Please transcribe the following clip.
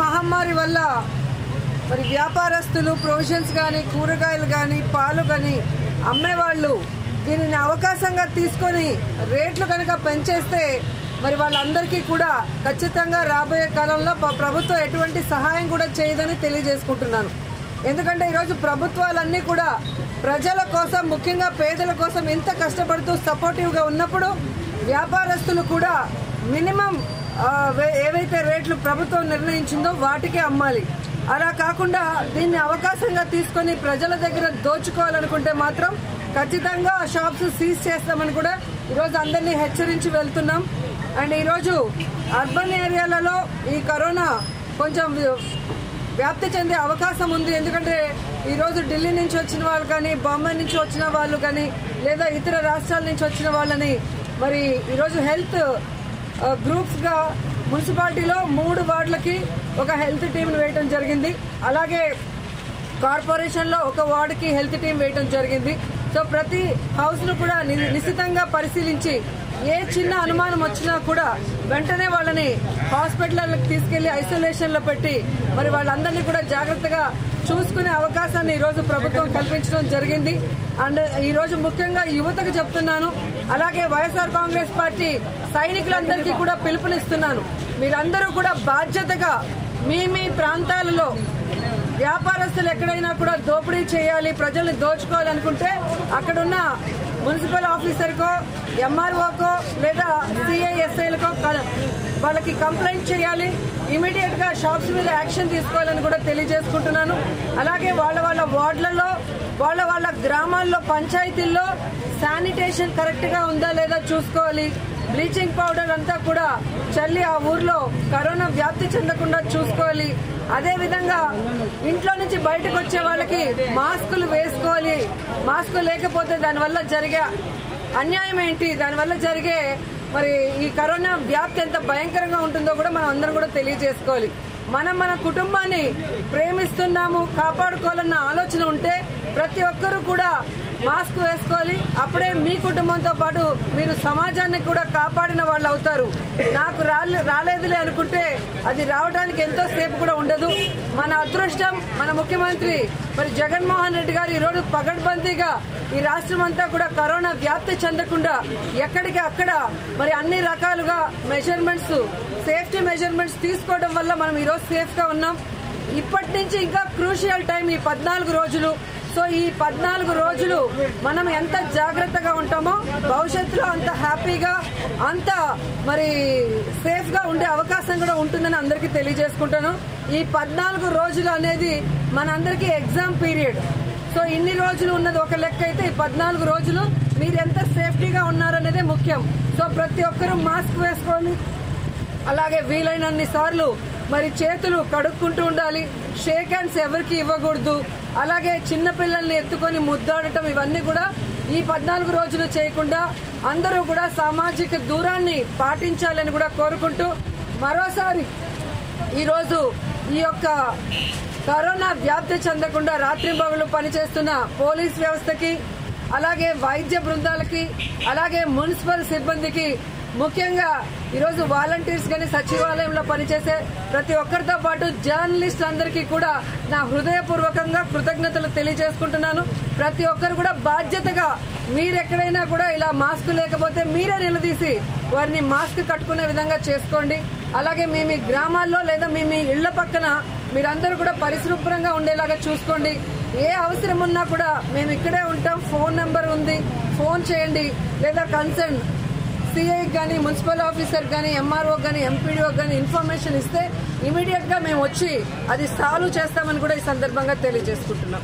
మహమ్మారి వల్ల మరి వ్యాపారస్తులు ప్రొవిజన్స్ కానీ కూరగాయలు కానీ పాలు కానీ అమ్మేవాళ్ళు దీనిని అవకాశంగా తీసుకొని రేట్లు కనుక పెంచేస్తే మరి వాళ్ళందరికీ కూడా ఖచ్చితంగా రాబోయే కాలంలో ప్రభుత్వం ఎటువంటి సహాయం కూడా చేయదని తెలియజేసుకుంటున్నాను. ఎందుకంటే ఈరోజు ప్రభుత్వాలన్నీ కూడా ప్రజల కోసం ముఖ్యంగా పేదల కోసం ఎంత కష్టపడుతూ సపోర్టివ్గా ఉన్నప్పుడు వ్యాపారస్తులు కూడా మినిమం ఏవైతే రేట్లు ప్రభుత్వం నిర్ణయించిందో వాటికే అమ్మాలి. అలా కాకుండా దీన్ని అవకాశంగా తీసుకొని ప్రజల దగ్గర దోచుకోవాలనుకుంటే మాత్రం ఖచ్చితంగా ఆ షాప్స్ సీజ్ చేస్తామని కూడా ఈరోజు అందరినీ హెచ్చరించి వెళ్తున్నాం. అండ్ ఈరోజు అర్బన్ ఏరియాలలో ఈ కరోనా కొంచెం వ్యాప్తి చెందే అవకాశం ఉంది. ఎందుకంటే ఈరోజు ఢిల్లీ నుంచి వచ్చిన వాళ్ళు కానీ బాంబే నుంచి వచ్చిన వాళ్ళు కానీ లేదా ఇతర రాష్ట్రాల నుంచి వచ్చిన వాళ్ళని మరి ఈరోజు హెల్త్ గ్రూప్స్గా మున్సిపాలిటీలో మూడు వార్డులకి ఒక హెల్త్ టీంను వేయటం జరిగింది. అలాగే కార్పొరేషన్లో ఒక వార్డుకి హెల్త్ టీం వేయటం జరిగింది. సో ప్రతి హౌస్ను కూడా ని- నిశితంగా పరిశీలించి ఏ చిన్న అనుమానం వచ్చినా కూడా వెంటనే వాళ్ళని హాస్పిటల్కి తీసుకెళ్ళి ఐసోలేషన్లో పెట్టి మరి వాళ్ళందరినీ కూడా జాగ్రత్తగా చూసుకునే అవకాశాన్ని ఈరోజు ప్రభుత్వం కల్పించడం జరిగింది. అండ్ ఈరోజు ముఖ్యంగా యువతకు చెప్తున్నాను. అలాగే వైఎస్ఆర్ కాంగ్రెస్ పార్టీ సైనికులందరికీ కూడా పిలుపునిస్తున్నాను. మీరందరూ కూడా బాధ్యతగా మీ మీ ప్రాంతాలలో వ్యాపారస్తులు ఎక్కడైనా కూడా దోపిడీ చేయాలి ప్రజల్ని దోచుకోవాలనుకుంటే అక్కడున్న మున్సిపల్ ఆఫీసర్కో ఎంఆర్ఓకో లేదా సిఐఎస్ఐలకో వాళ్ళకి కంప్లైంట్ చేయాలి. ఇమీడియట్గా షాప్స్ మీద యాక్షన్ తీసుకోవాలని కూడా తెలియజేసుకుంటున్నాను. అలాగే వాళ్ళ వాళ్ళ వార్డులలో వాళ్ళ వాళ్ళ గ్రామాల్లో పంచాయతీల్లో శానిటేషన్ కరెక్ట్గా ఉందా లేదా చూసుకోవాలి. బ్లీచింగ్ పౌడర్ అంతా కూడా చల్లి ఆ ఊర్లో కరోనా వ్యాప్తి చెందకుండా చూసుకోవాలి. అదే విధంగా ఇంట్లో నుంచి బయటకు వచ్చే వాళ్ళకి మాస్కులు వేసుకోవాలి. మాస్క్ లేకపోతే దానివల్ల జరిగే అన్యాయం ఏంటి? దానివల్ల జరిగే మరి ఈ కరోనా వ్యాప్తి ఎంత భయంకరంగా ఉంటుందో కూడా మనం అందరం కూడా తెలియజేసుకోవాలి. మనం మన కుటుంబాన్ని ప్రేమిస్తున్నాము కాపాడుకోవాలన్న ఆలోచన ఉంటే ప్రతి ఒక్కరూ కూడా మాస్క్ వేసుకోవాలి. అప్పుడే మీ కుటుంబంతో పాటు మీరు సమాజాన్ని కూడా కాపాడిన వాళ్ళు అవుతారు. నాకు రాలే రాలేదులే అనుకుంటే అది రావడానికి ఎంతో సేపు కూడా ఉండదు. మన అదృష్టం మన ముఖ్యమంత్రి మరి జగన్మోహన్ రెడ్డి గారు ఈరోజు పగడ్బందీగా ఈ రాష్ట్రం అంతా కూడా కరోనా వ్యాప్తి చెందకుండా ఎక్కడికి అక్కడ మరి అన్ని రకాలుగా మెజర్మెంట్స్ సేఫ్టీ మెజర్మెంట్స్ తీసుకోవడం వల్ల మనం ఈరోజు సేఫ్గా ఉన్నాం. ఇప్పటి నుంచి ఇంకా క్రూషియల్ టైం ఈ పద్నాలుగు రోజులు. సో ఈ పద్నాలుగు రోజులు మనం ఎంత జాగ్రత్తగా ఉంటామో భవిష్యత్తులో అంత హ్యాపీగా అంత మరి సేఫ్గా ఉండే అవకాశం కూడా ఉంటుందని అందరికీ తెలియజేసుకుంటాను. ఈ పద్నాలుగు రోజులు అనేది మనందరికీ ఎగ్జామ్ పీరియడ్. సో ఇన్ని రోజులు ఉన్నది ఒక లెక్క అయితే ఈ పద్నాలుగు రోజులు మీరు ఎంత సేఫ్టీగా ఉన్నారనేదే ముఖ్యం. సో ప్రతి ఒక్కరూ మాస్క్ వేసుకొని అలాగే వీలైనన్ని సార్లు మరి చేతులు కడుక్కుంటూ ఉండాలి. షేక్ హ్యాండ్స్ ఎవరికి ఇవ్వకూడదు. అలాగే చిన్న పిల్లల్ని ఎత్తుకొని ముద్దాడటం ఇవన్నీ కూడా ఈ పద్నాలుగు రోజులు చేయకుండా అందరూ కూడా సామాజిక దూరాన్ని పాటించాలని కూడా కోరుకుంటూ మరోసారి ఈరోజు ఈ యొక్క కరోనా వ్యాప్తి చెందకుండా రాత్రింబగళ్ళు పనిచేస్తున్న పోలీస్ వ్యవస్థకి అలాగే వైద్య బృందాలకి అలాగే మున్సిపల్ సిబ్బందికి ముఖ్యంగా ఈరోజు వాలంటీర్స్ కానీ సచివాలయంలో పనిచేసే ప్రతి ఒక్కరితో పాటు జర్నలిస్ట్ అందరికీ కూడా నా హృదయపూర్వకంగా కృతజ్ఞతలు తెలియజేసుకుంటున్నాను. ప్రతి ఒక్కరు కూడా బాధ్యతగా మీరెక్కడైనా కూడా ఇలా మాస్క్ లేకపోతే మీరే నిలదీసి వారిని మాస్క్ కట్టుకునే విధంగా చేసుకోండి. అలాగే మీ మీ గ్రామాల్లో లేదా మీ మీ ఇళ్ళ పక్కన మీరందరూ కూడా పరిశుభ్రంగా ఉండేలాగా చూసుకోండి. ఏ అవసరం ఉన్నా కూడా మేము ఇక్కడే ఉంటాం. ఫోన్ నెంబర్ ఉంది. ఫోన్ చేయండి. లేదా కన్సర్న్ సిఐ కానీ మున్సిపల్ ఆఫీసర్ కానీ ఎంఆర్ఓ కానీ ఎంపీడీఓ కానీ ఇన్ఫర్మేషన్ ఇస్తే ఇమీడియట్గా మేము వచ్చి అది సాల్వ్ చేస్తామని కూడా ఈ సందర్భంగా తెలియజేసుకుంటున్నాం.